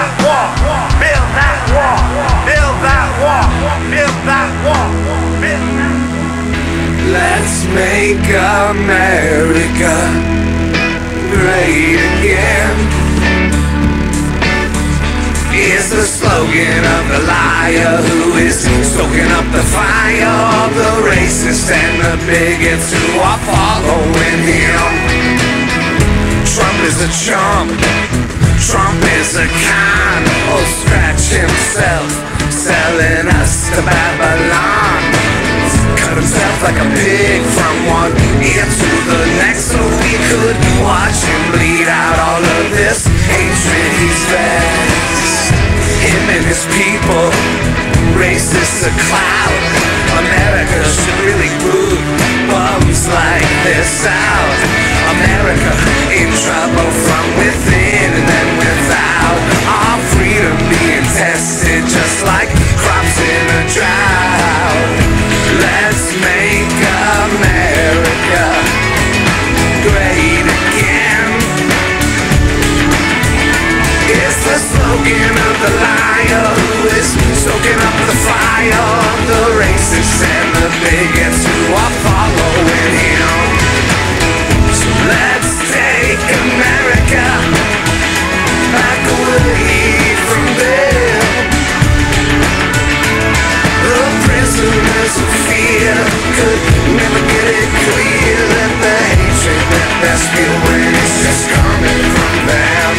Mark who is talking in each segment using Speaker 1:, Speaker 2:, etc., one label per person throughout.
Speaker 1: that wall, build that wall, build that wall, build that wall.
Speaker 2: Let's make America great again. Is the slogan of the liar who is soaking up the fire of the racists and the bigots who are following him. Trump is a chump. Trump is a con. Oh, scratch himself, selling us to Babylon. Cut himself like a pig from one ear to the next, so we could watch him bleed out all of this hatred he's fed. Him and his people, racist a cloud. America should really boot bums like this out. America in trouble never get it clear that the hatred that just coming from them.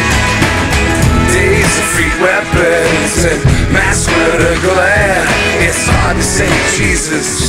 Speaker 2: Days of free weapons and. It's hard to say Jesus